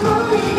the holy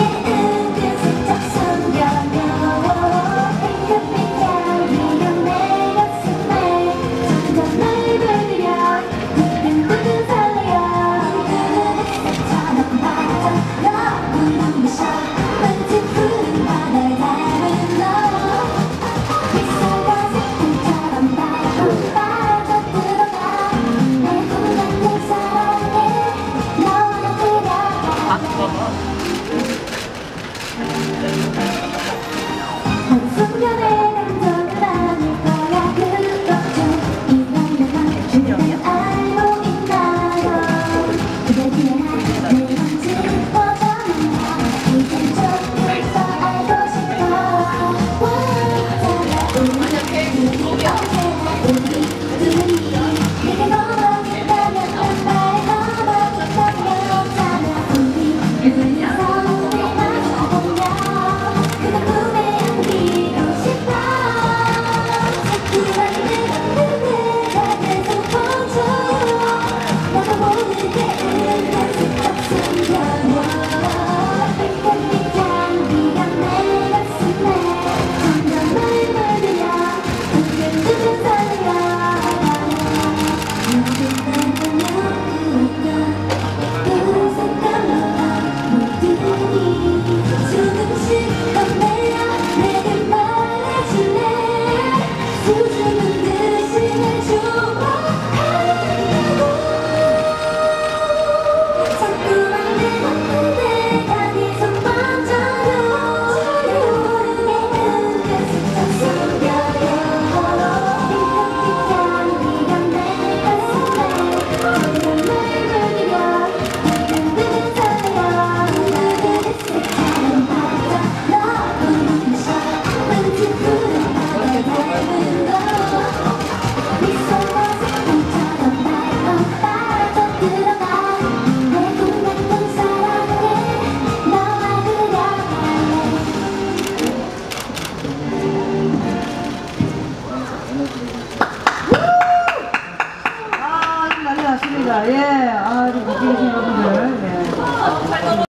yeah.